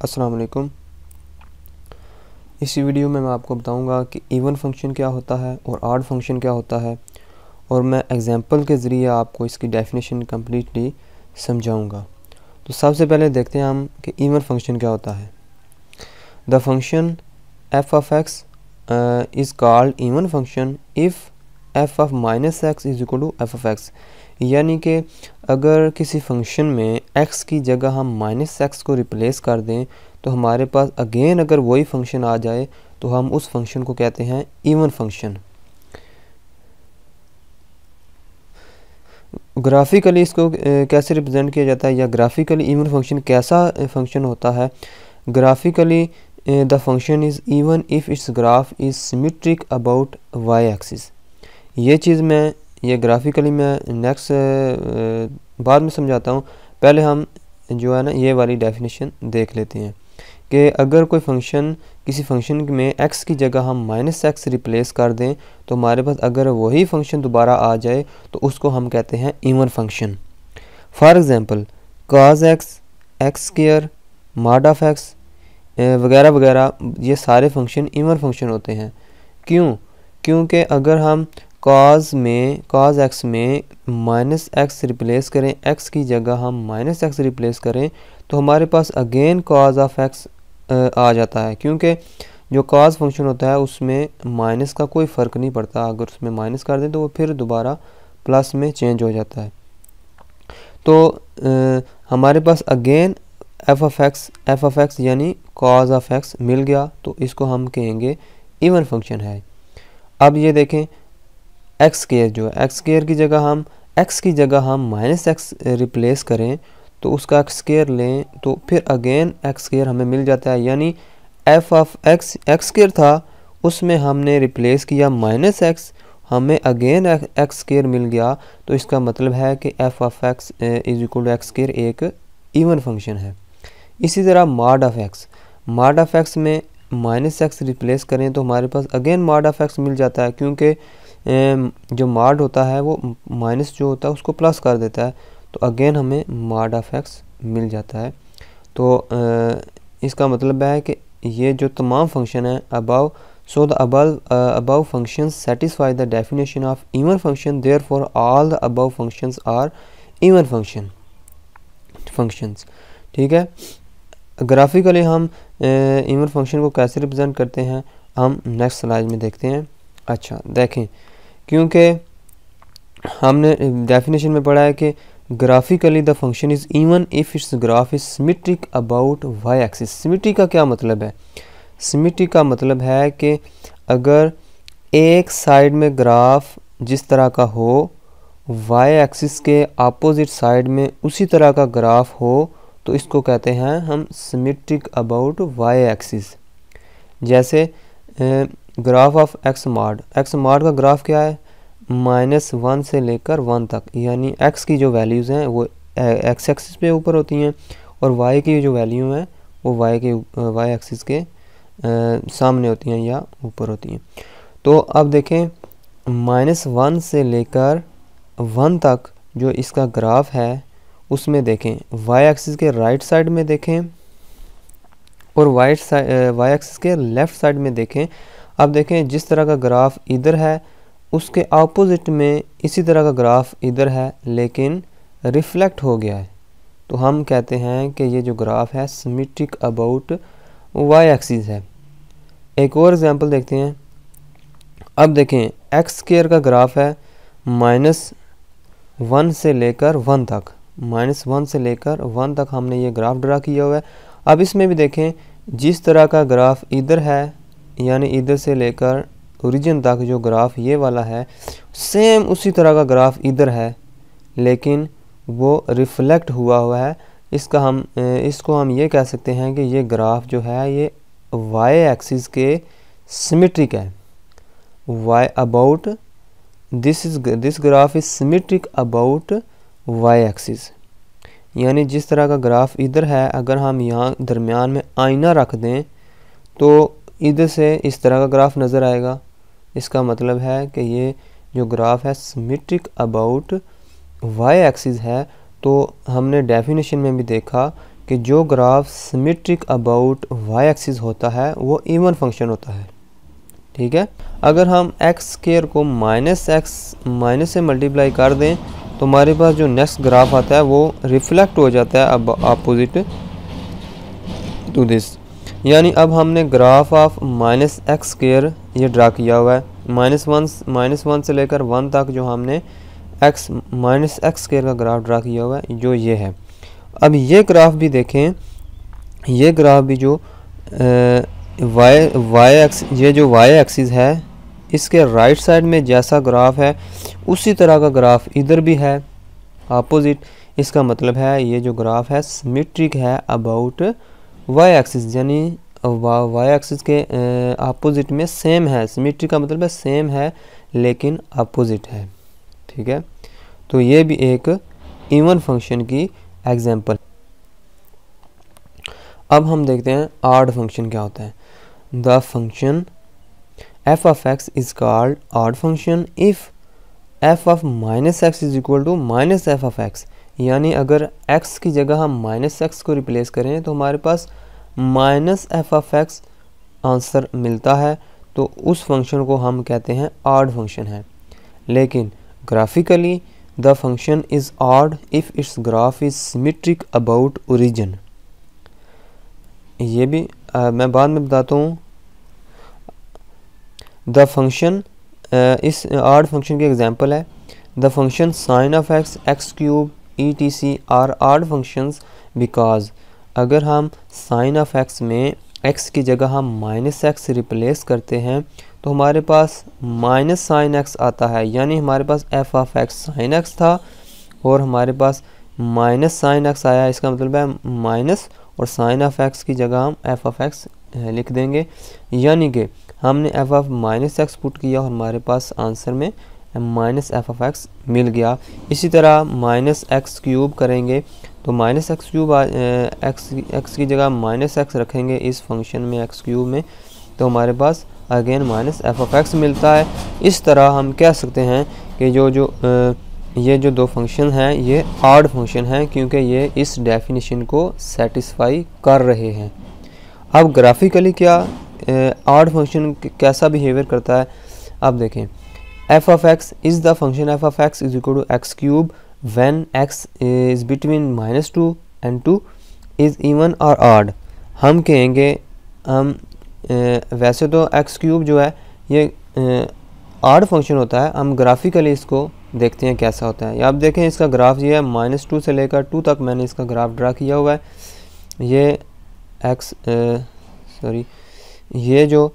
السلام علیکم۔ اسی ویڈیو میں میں آپ کو بتاؤں گا کہ ایون فنکشن کیا ہوتا ہے اور آڈ فنکشن کیا ہوتا ہے اور میں ایگزامپل کے ذریعے آپ کو اس کی ڈیفینیشن کمپلیٹلی سمجھاؤں گا۔ تو سب سے پہلے دیکھتے ہیں ہم کہ ایون فنکشن کیا ہوتا ہے۔ The function f of x is called even function f f of minus x is equal to f of x یعنی کہ اگر کسی فنکشن میں ایکس کی جگہ ہم مائنس ایکس کو ریپلیس کر دیں تو ہمارے پاس اگین اگر وہی فنکشن آ جائے تو ہم اس فنکشن کو کہتے ہیں ایون فنکشن گرافیکلی اس کو کیسے ریپرزینٹ کیا جاتا ہے یا گرافیکلی ایون فنکشن کیسا فنکشن ہوتا ہے؟ Graphically the function is even if its graph is symmetric about y axis یہ چیز میں یہ گرافیکلی میں نیکسٹ بعد میں سمجھاتا ہوں۔ پہلے ہم جو ہے نا، یہ والی ڈیفینیشن دیکھ لیتے ہیں کہ اگر کوئی فنکشن کسی فنکشن میں ایکس کی جگہ ہم مائنس ایکس ریپلیس کر دیں، تو ہمارے پاس اگر وہی فنکشن دوبارہ آ جائے، تو اس کو ہم کہتے ہیں even function for example cos x x square mod of x وغیرہ وغیرہ، یہ سارے فنکشن ایون فنکشن ہوتے ہیں۔ کیوں؟ کیونکہ اگر ہم کاز میں کاز ایکس میں مائنس ایکس ریپلیس کریں ایکس کی جگہ ہم مائنس ایکس ریپلیس کریں تو ہمارے پاس اگین کاز آف ایکس آ جاتا ہے۔ کیونکہ جو کاز فنکشن ہوتا ہے اس میں مائنس کا کوئی فرق نہیں پڑتا۔ اگر اس میں مائنس کر دیں تو وہ پھر دوبارہ پلس میں چینج ہو جاتا ہے۔ تو ہمارے پاس again f of x f of x یعنی کاز آف ایکس مل گیا تو اس کو ہم کہیں گے ایون فنکشن ہے۔ اب یہ دیکھیں ایکس کیئر جو ہے ایکس کیئر کی جگہ ہم ایکس کی جگہ ہم مائنس ایکس ریپلیس کریں تو اس کا ایکس کیئر لیں تو پھر اگین ایکس کیئر ہمیں مل جاتا ہے۔ یعنی f of x x square تھا، اس میں ہم نے ریپلیس کیا مائنس ایکس ہمیں اگین ایکس کیئر مل گیا۔ تو اس کا مطلب ہے کہ f of x is equal x square ایک ایون فنکشن ہے۔ اسی طرح mod of x mod of x میں مائنس ایکس ریپلیس کریں تو ہمارے پاس اگین ماڈ آف ایکس مل جاتا ہے۔ کیونکہ جو ماڈ ہوتا ہے، وہ مائنس جو ہوتا ہے، اس کو پلس کر دیتا ہے۔ تو اگین ہمیں ماڈ آف ایکس مل جاتا ہے۔ تو اس کا مطلب ہے کہ یہ جو تمام فنکشن ہیں above so the above above function satisfy the definition of even function therefore all the above functions are even function functions ٹھیک ہے؟ گرافیکلی ہم ایون فنکشن کو کیسے ریپرزینٹ کرتے ہیں؟ ہم نیکسٹ سلائڈ میں دیکھتے ہیں۔ اچھا دیکھیں۔ کیونکہ ہم نے ڈیفینیشن میں پڑھا ہے کہ graphically the function is even if its graph is symmetric about y axis symmetry کا کیا مطلب ہے؟ سمیٹری کا مطلب ہے کہ اگر ایک سائڈ میں گراف جس طرح کا ہو وائی ایکسس کے اپوزٹ سائڈ میں اسی طرح کا گراف ہو، تو اس کو کہتے ہیں ہم سمیٹرک اباؤٹ وائی ایکسس جیسے graph of x mod x mod کا گراف کیا ہے؟ مائنس ون سے لے کر ون تک۔ یعنی ایکس کی جو ویلیوز ہیں، وہ ایکس ایکسس پہ اوپر ہوتی ہیں اور وائی کی جو ویلیو ہیں، وہ وائی کے وائی ایکسس کے سامنے ہوتی ہیں یا اوپر ہوتی ہیں۔ تو اب دیکھیں، مائنس ون سے لے کر ون تک جو اس کا گراف ہے، اس میں دیکھیں۔ وائی ایکسس کے رائٹ سائڈ میں دیکھیں اور وائٹ وائی ایکسس کے لیفٹ سائڈ میں دیکھیں۔ اب دیکھیں جس طرح کا گراف ادھر ہے، اس کے اپوزٹ میں اسی طرح کا گراف ادھر ہے، لیکن ریفلیکٹ ہو گیا ہے۔ تو ہم کہتے ہیں کہ یہ جو گراف ہے سمیٹرک اباؤٹ وائی ایکسیز ہے۔ ایک اور ایگزامپل دیکھتے ہیں۔ اب دیکھیں ایکس کیئر کا گراف ہے مائنس ون سے لے کر ون تک۔ مائنس ون سے لے کر ون تک ہم نے یہ گراف ڈرا کیا ہوا ہے۔ اب اس میں بھی دیکھیں، جس طرح کا گراف ادھر ہے یعنی ادھر سے لے کر اوریجن تک جو گراف یہ والا ہے سیم اسی طرح کا گراف ادھر ہے، لیکن وہ ریفلیکٹ ہوا ہوا ہے۔ اس کا ہم، اس کو ہم یہ کہہ سکتے ہیں کہ یہ گراف جو ہے، یہ وائی ایکسس کے سمیٹرک ہے۔ Y about this is this graph is symmetric about y axis یعنی جس طرح کا گراف ادھر ہے، اگر ہم یہاں درمیان میں آئینہ رکھ دیں، تو ادھر سے اس طرح کا گراف نظر آئے گا۔ اس کا مطلب ہے کہ یہ جو گراف ہے سمیٹرک اباؤٹ وائی ایکسز ہے، تو ہم نے ڈیفینیشن میں بھی دیکھا کہ جو graph symmetric about y axes ہوتا ہے، وہ ایون فنکشن ہوتا ہے۔ ٹھیک ہے؟ اگر ہم ایکس کیئر کو مائنس ایکس مائنس سے ملٹیپلائی کر دیں تو ہمارے پاس جو نیکسٹ گراف آتا ہے، وہ ریفلیکٹ ہو جاتا ہے، اب اپوزٹ ٹو دس یعنی اب ہم نے graph of minus x square یہ ڈرا کیا ہوا ہے۔ مائنس ون مائنس ون سے لے کر ون تک جو ہم نے ایکس مائنس ایکس کیئر کا گراف ڈرا کیا ہوا ہے، جو یہ ہے۔ اب یہ گراف بھی دیکھیں۔ یہ گراف بھی جو وائی وائی ایکس یہ جو وائی ایکسیز ہے، اس کے رائٹ سائڈ میں جیسا گراف ہے، اسی طرح کا گراف ادھر بھی ہے۔ اپوزٹ اس کا مطلب ہے یہ جو گراف ہے سمیٹرک ہے اباؤٹ وائی ایکسیز یعنی وائی ایکسیز کے اپوزٹ میں سیم ہے. سمیٹرک کا مطلب ہے سیم ہے، لیکن اپوزٹ ہے. ٹھیک ہے؟ تو یہ بھی ایک ایون فنکشن کی ایگزامپل اب ہم دیکھتے ہیں آڈ فنکشن کیا ہوتا ہے. The function f of x is called odd function f f of minus x is equal to minus f of x یعنی اگر ایکس کی جگہ ہم مائنس ایکس کو ریپلیس کریں تو ہمارے پاس minus f of x answer ملتا ہے، تو اس فنکشن کو ہم کہتے ہیں آڈ فنکشن ہے۔ لیکن graphically the function is odd if its graph is symmetric about origin یہ بھی میں بعد میں بتاتا ہوں۔ دا فنکشن اس آڈ فنکشن کی ایگزامپل ہے۔ The function sine of x x cube e t c are odd functions because اگر ہم سائن آف ایکس میں ایکس کی جگہ ہم مائنس ایکس ریپلیس کرتے ہیں تو ہمارے پاس مائنس سائن ایکس آتا ہے یعنی ہمارے پاس f of x sine x تھا اور ہمارے پاس مائنس سائن ایکس آیا۔ اس کا مطلب ہے مائنس اور سائن آف ایکس کی جگہ ہم ایف آف ایکس لکھ دیں گے۔ یعنی کہ ہم نے f of minus x put کیا اور ہمارے پاس آنسر میں مائنس ایف آف ایکس مل گیا۔ اسی طرح مائنس ایکس کیوب کریں گے۔ تو minus x cube x x کی جگہ مائنس ایکس رکھیں گے اس فنکشن میں ایکس کیوب میں۔ تو ہمارے پاس again minus f of x ملتا ہے۔ اس طرح ہم کہہ سکتے ہیں کہ جو جو یہ جو دو فنکشن ہیں، یہ آڈ فنکشن ہیں کیونکہ یہ اس ڈیفینیشن کو سیٹسفائی کر رہے ہیں۔ اب گرافیکلی کیا آڈ فنکشن کیسا بیہیویئر کرتا ہے؟ اب دیکھیں۔ F of x is the function f of x is equal to x cube when x is between minus two and two is even اور آڈ ہم کہیں گے، ہم ویسے تو ایکس کیوب جو ہے، یہ آڈ فنکشن ہوتا ہے۔ ہم گرافیکلی اس کو دیکھتے ہیں کیسا ہوتا ہے۔ اب دیکھیں، اس کا گراف یہ ہے مائنس ٹو سے لے کر ٹو تک میں نے اس کا گراف ڈرا کیا ہوا ہے۔ یہ ایکس سوری یہ جو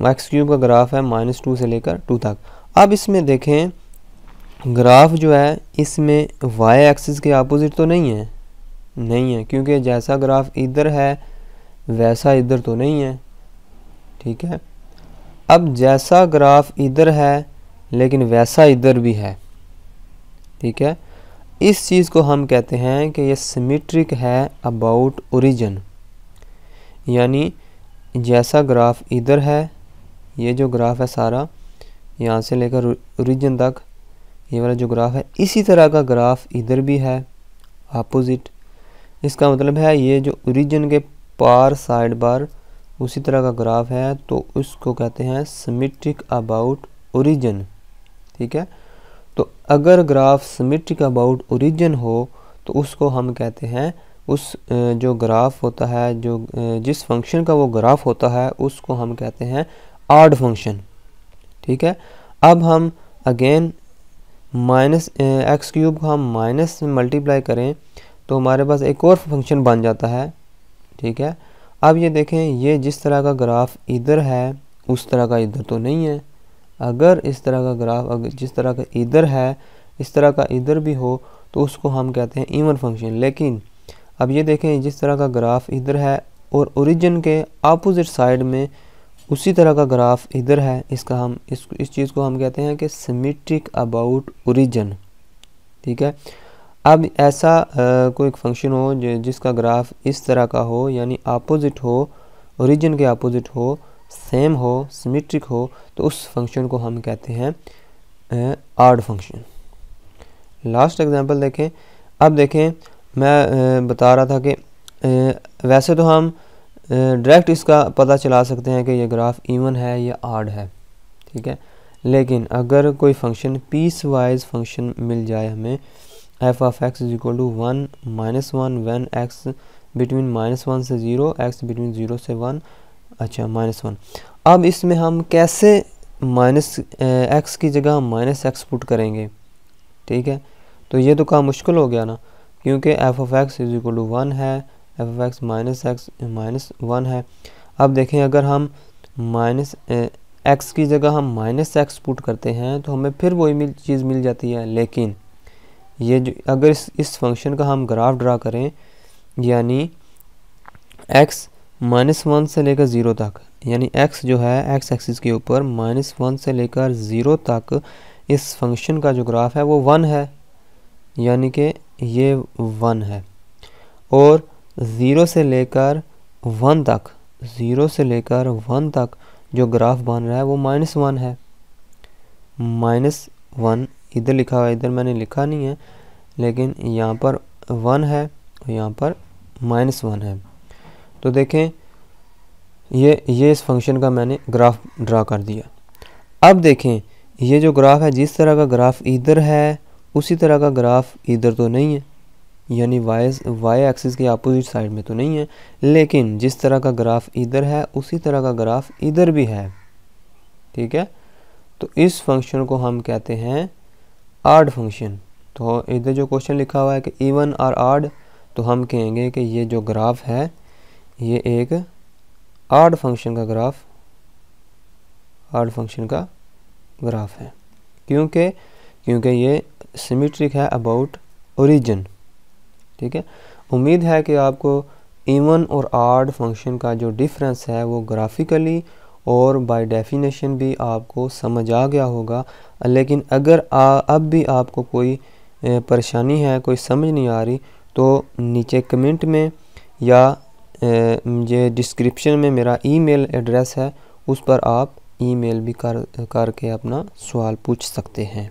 ایکس کیوب کا گراف ہے مائنس ٹو سے لے کر ٹو تک۔ اب اس میں دیکھیں، گراف جو ہے، اس میں وائی ایکسس کے اپوزٹ تو نہیں ہے۔ نہیں ہے، کیونکہ جیسا گراف ادھر ہے، ویسا ادھر تو نہیں ہے۔ ٹھیک ہے؟ اب جیسا گراف ادھر ہے، لیکن ویسا ادھر بھی ہے۔ ٹھیک ہے؟ اس چیز کو ہم کہتے ہیں کہ یہ سمیٹرک ہے اباؤٹ اوریجن یعنی جیسا گراف ادھر ہے، یہ جو گراف ہے سارا یہاں سے لے کر اوریجن تک یہ والا جو گراف ہے، اسی طرح کا گراف ادھر بھی ہے اپوزٹ اس کا مطلب ہے یہ جو اوریجن کے پار سائڈ بار اسی طرح کا گراف ہے، تو اس کو کہتے ہیں سمیٹرک اباؤٹ اوریجن ٹھیک ہے؟ تو اگر گراف سمیٹرک اباؤٹ اوریجن ہو، تو اس کو ہم کہتے ہیں اس جو گراف ہوتا ہے، جو جس فنکشن کا وہ گراف ہوتا ہے، اس کو ہم کہتے ہیں آڈ فنکشن ٹھیک ہے؟ اب ہم اگین مائنس ایکس کیوب کو ہم مائنس میں ملٹیپلائی کریں تو ہمارے پاس ایک اور فنکشن بن جاتا ہے، ٹھیک ہے؟ اب یہ دیکھیں، یہ جس طرح کا گراف ادھر ہے، اس طرح کا ادھر تو نہیں ہے۔ اگر اس طرح کا گراف اگر جس طرح کا ادھر ہے، اس طرح کا ادھر بھی ہو، تو اس کو ہم کہتے ہیں ایون فنکشن لیکن اب یہ دیکھیں، جس طرح کا گراف ادھر ہے اور اوریجن کے اپوزٹ سائڈ میں اسی طرح کا گراف ادھر ہے، اس کا ہم اس اس چیز کو ہم کہتے ہیں کہ سمیٹرک اباؤٹ اوریجن ٹھیک ہے؟ اب ایسا کوئی فنکشن ہو جس کا گراف اس طرح کا ہو یعنی اپوزٹ ہو اوریجن کے اپوزٹ ہو سیم ہو سمیٹرک ہو، تو اس فنکشن کو ہم کہتے ہیں آڈ فنکشن لاسٹ ایگزامپل دیکھیں۔ اب دیکھیں، میں بتا رہا تھا کہ ویسے تو ہم ڈائریکٹ اس کا پتہ چلا سکتے ہیں کہ یہ گراف ایون ہے یا آڈ ہے، ٹھیک ہے؟ لیکن اگر کوئی فنکشن پیس وائز فنکشن مل جائے ہمیں f of x is equal to one minus one when x between minus one سے زیرو ایکس بٹوین زیرو سے ون اچھا مائنس ون اب اس میں ہم کیسے مائنس ایکس eh, کی جگہ مائنس ایکس پٹ کریں گے؟ ٹھیک ہے؟ تو یہ تو کام مشکل ہو گیا نا، کیونکہ f of x is equal to one ہے f of x minus x minus one ہے۔ اب دیکھیں اگر ہم مائنس ایکس eh, کی جگہ ہم مائنس ایکس پٹ کرتے ہیں تو ہمیں پھر وہی چیز مل جاتی ہے۔ لیکن یہ جو، اگر اس اس فنکشن کا ہم گراف ڈرا کریں یعنی ایکس مائنس ون سے لے کر زیرو تک یعنی ایکس جو ہے ایکس ایکسس کے اوپر مائنس ون سے لے کر زیرو تک اس فنکشن کا جو گراف ہے وہ ون ہے یعنی کہ یہ ون ہے۔ اور زیرو سے لے کر ون تک، زیرو سے لے کر ون تک جو گراف بن رہا ہے وہ مائنس ون ہے۔ مائنس ون ادھر لکھا ہوا ہے، ادھر میں نے لکھا نہیں ہے، لیکن یہاں پر ون ہے اور یہاں پر مائنس ون ہے۔ تو دیکھیں، یہ یہ اس فنکشن کا میں نے گراف ڈرا کر دیا۔ اب دیکھیں، یہ جو گراف ہے، جس طرح کا گراف ادھر ہے، اسی طرح کا گراف ادھر تو نہیں ہے۔ یعنی وائز وائی ایکسس کے اپوزٹ سائڈ میں تو نہیں ہے، لیکن جس طرح کا گراف ادھر ہے، اسی طرح کا گراف ادھر بھی ہے۔ ٹھیک ہے؟ تو اس فنکشن کو ہم کہتے ہیں آڈ فنکشن تو ادھر جو کوشچن لکھا ہوا ہے کہ ایون اور آڈ تو ہم کہیں گے کہ یہ جو گراف ہے، یہ ایک آڈ فنکشن کا گراف آڈ فنکشن کا گراف ہے۔ کیونکہ کیونکہ یہ سمیٹرک ہے اباؤٹ اوریجن ٹھیک ہے؟ امید ہے کہ آپ کو ایون اور آڈ فنکشن کا جو ڈیفرنس ہے وہ گرافیکلی اور بائی ڈیفینیشن بھی آپ کو سمجھ آ گیا ہوگا۔ لیکن اگر اب بھی آپ کو کوئی پریشانی ہے، کوئی سمجھ نہیں آ رہی، تو نیچے کمنٹ میں یا یہ ڈسکرپشن میں میرا ای میل ایڈریس ہے، اس پر آپ ای میل بھی کر کر کے اپنا سوال پوچھ سکتے ہیں۔